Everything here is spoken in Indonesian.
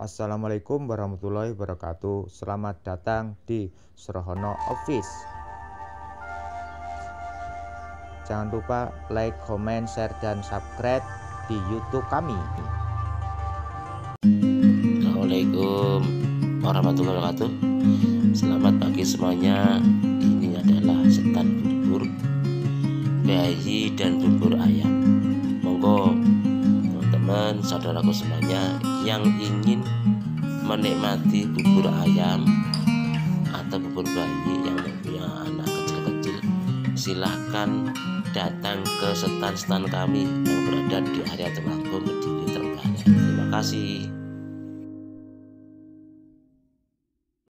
Assalamualaikum warahmatullahi wabarakatuh. Selamat datang di Srohono Office. Jangan lupa like, comment, share, dan subscribe di YouTube kami. Assalamualaikum warahmatullahi wabarakatuh. Selamat pagi semuanya. Ini adalah setan bubur bayi dan bubur ayam. Teman-teman, saudaraku semuanya yang ingin menikmati bubur ayam atau bubur bayi yang punya anak kecil-kecil silahkan datang ke stand-stand kami yang berada di area Temanggung di Terenggalek terima kasih